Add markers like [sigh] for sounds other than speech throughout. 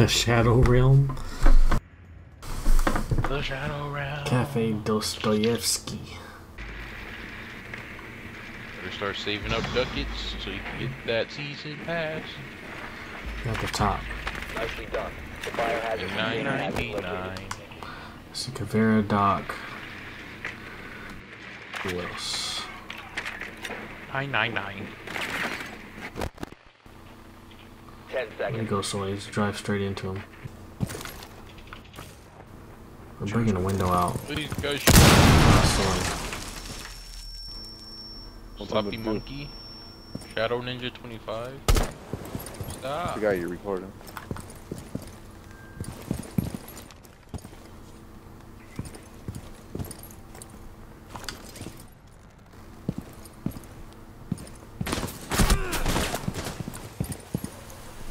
The Shadow Realm. The Shadow Realm. Cafe Dostoevsky. Better start saving up ducats so you can get that season pass. At the top. Nicely done. The biohazard Nine container has ninety been nine. located. Sikavera Dock. Who else? Nine nine nine. Ten There you seconds. go, Soys. Drive straight into him. We're breaking the window out. Please go shoot. Ah, Soy. Sloppy monkey. Shadow Ninja twenty five. Stop. The guy you're recording.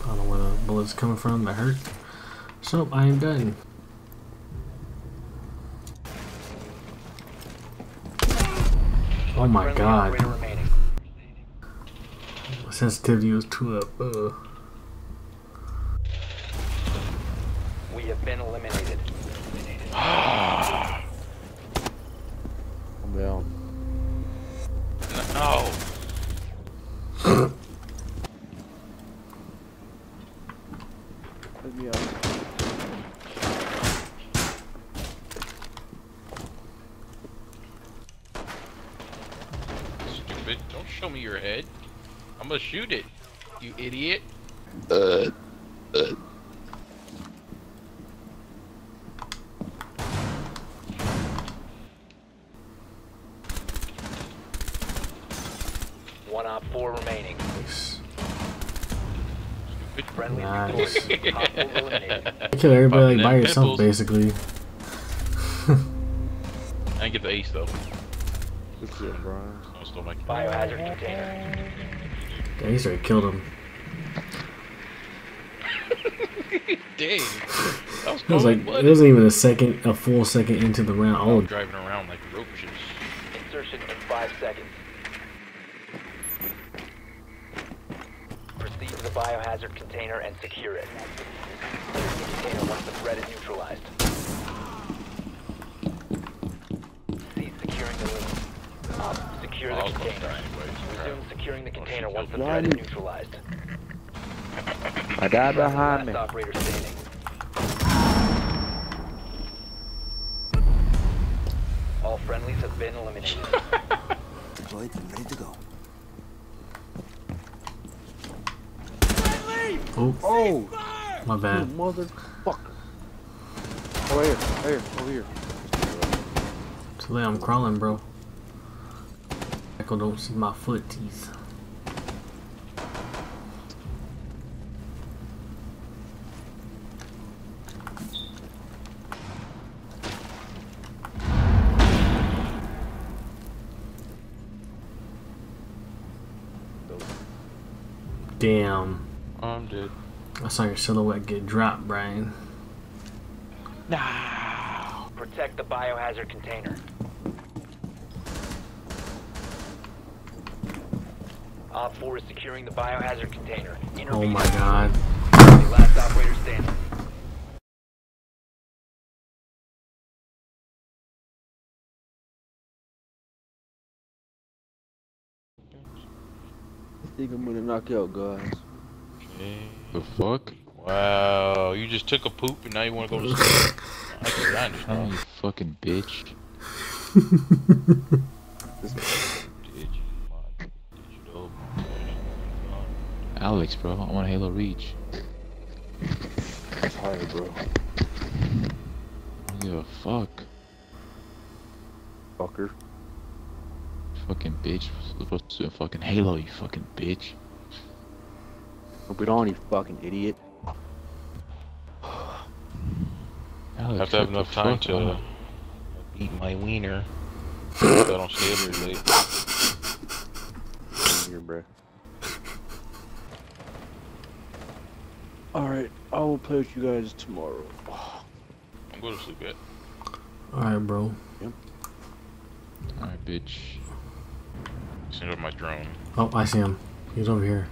I don't know where the bullet's coming from. That hurt. So I am done. Oh my god. operator remaining. Sensitivity was too up. Uh, We have been eliminated. [sighs] I'm down. No. Let me out. Stupid. Don't show me your head. I'm gonna shoot it. You idiot. Uh, uh. One op four remaining. nice. Stupid. Friendly Nice. victorious. [laughs] Eliminated. You kill everybody like by yourself, pimples. basically. I didn't get the ace though. Good shit, Brian. I stole Biohazard container. Yeah, he straight killed him. [laughs] Dang. That was It was like cold it wasn't even a second, a full second into the round. I'm Oh, driving around like roaches. Insertion in five seconds. Proceed to the biohazard container and secure it. Secure the container once the threat is neutralized. Cease securing the room. Op, secure the I'll container. there anyways. Resume securing the container once the threat is neutralized. I died behind me. Operator standing. All friendlies have been eliminated. [laughs] Deployed and ready to go. oh, Oh, my you bad. motherfucker. Oh, here, over here, over here. Today I'm crawling, bro. Echo don't see my footies. Damn. I'm dead. I saw your silhouette get dropped, Brian. Protect the biohazard container. Op 4 is securing the biohazard container. Oh my god. immediately. Last operator standing. I think I'm gonna knock you out, guys. The fuck? Wow, you just took a poop and now you want to go to [laughs] sleep. I can Oh, you fucking bitch. [laughs] Alex, bro, I want Halo Reach. I'm tired, bro. I don't give a fuck. Fucker. Fucking bitch. Supposed to do fucking Halo, you fucking bitch. Hope it on, you fucking idiot. Alex, have to have enough time to up. eat my wiener. so [laughs] I don't stay up here late. Come here, bro. Alright, I will play with you guys tomorrow. I'm going to sleep yet. Alright, bro. Yep. Alright, bitch. Send up my drone. Oh, I see him. He's over here.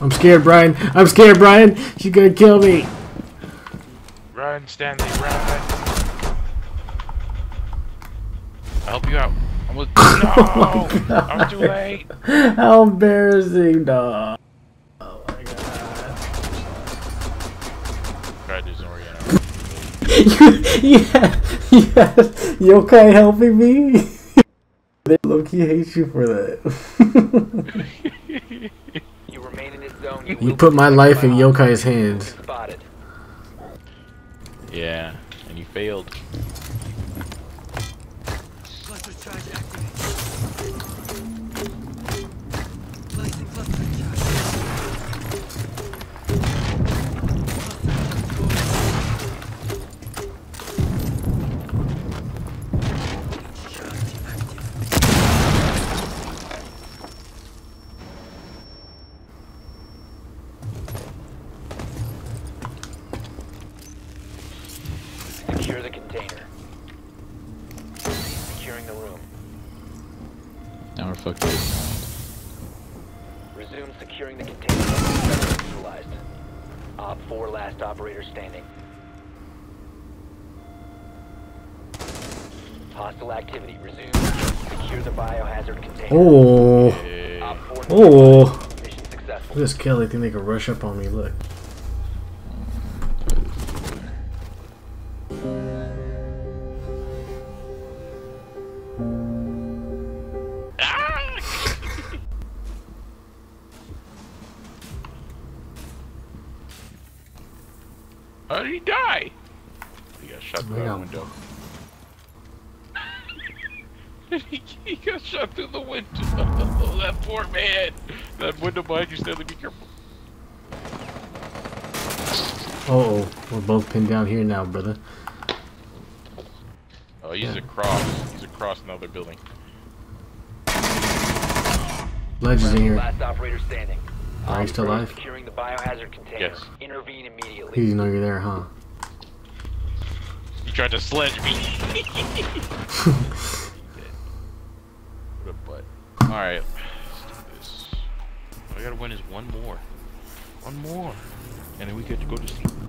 I'm scared, Brian. I'm scared, Brian. She's gonna kill me. Run, Stanley, run. I'll help you out. I'm with- [laughs] no! [laughs] Oh I'm too late. How embarrassing, dog. Oh my god. Try to disorient yeah, yes. Yokai helping me. [laughs] they low-key hate you for that. You remain in this zone. you will put my life in by Yokai's hands. Spotted. Yeah, and you failed. Now we're fucked up. Resume securing the container. Neutralized. Op 4 last operator standing. Hostile activity. Resume. Secure the biohazard container. Oh, Hey. Op 4 oh. Mission successful. This kill, they think they could rush up on me. Look. Did he die? He got shot through Yeah. that window. he, [laughs] he got shot through the window. Oh, [laughs] that poor man. That window behind you, Stanley, be careful. Uh oh, we're both pinned down here now, brother. Oh, he's across. He's across another building. Ledge is in here. Last operator standing. Are you still alive? Securing the biohazard container. Yes. Intervene He immediately. didn't know you're there, huh? He tried to sledge me. [laughs] what a butt. Alright. Let's do this. All I gotta win is one more. One more. And then we get to go to sleep.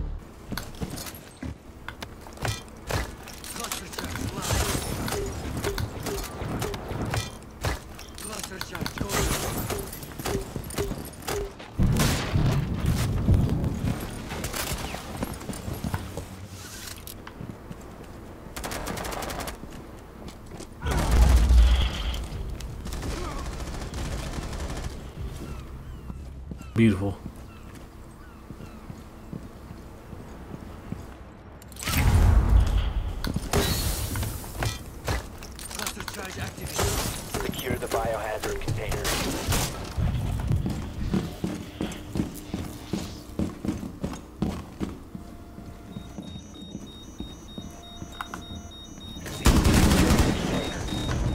Beautiful. Cluster charge activated. Secure the biohazard container.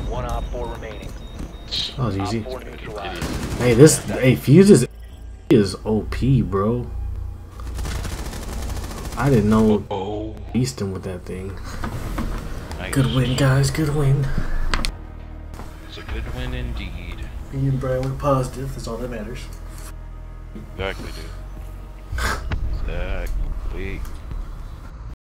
One op four remaining. That was easy. Op four neutralized. Hey, this hey Fuse is is OP, bro. I didn't know Oh. Easton with that thing. Nice. Good win, guys. Good win. It's a good win indeed. Me and Brian were positive. That's all that matters. Exactly, dude. [laughs] Exactly.